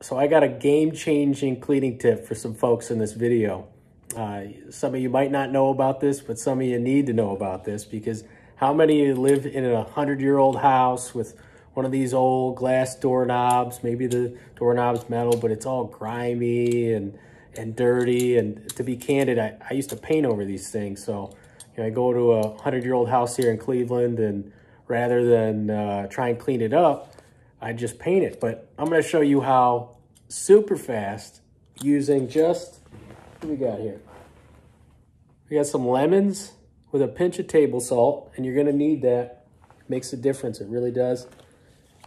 so I got a game-changing cleaning tip for some folks in this video. Uh, some of you might not know about this, but some of you need to know about this because how many of you live in a 100-year-old house with one of these old glass doorknobs, maybe the doorknob's metal, but it's all grimy and, and dirty. And to be candid, I, I used to paint over these things. So you know, I go to a 100-year-old house here in Cleveland and rather than uh, try and clean it up, I just paint it. But I'm going to show you how super fast using just, what we got here? We got some lemons with a pinch of table salt, and you're going to need that. Makes a difference. It really does.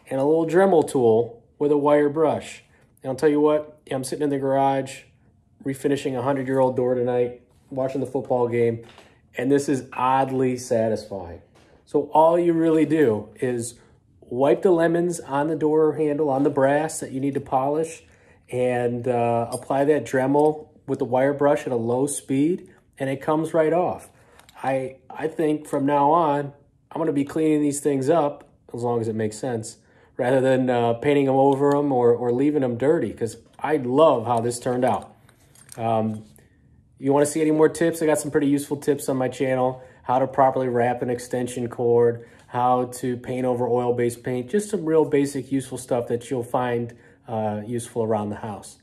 And a little Dremel tool with a wire brush. And I'll tell you what, I'm sitting in the garage refinishing a 100-year-old door tonight, watching the football game, and this is oddly satisfying. So all you really do is wipe the lemons on the door handle, on the brass that you need to polish, and uh, apply that Dremel with the wire brush at a low speed, and it comes right off. I, I think from now on, I'm going to be cleaning these things up, as long as it makes sense, rather than uh, painting them over them or, or leaving them dirty, because I love how this turned out. Um, you want to see any more tips? I got some pretty useful tips on my channel. How to properly wrap an extension cord, how to paint over oil-based paint, just some real basic useful stuff that you'll find uh, useful around the house.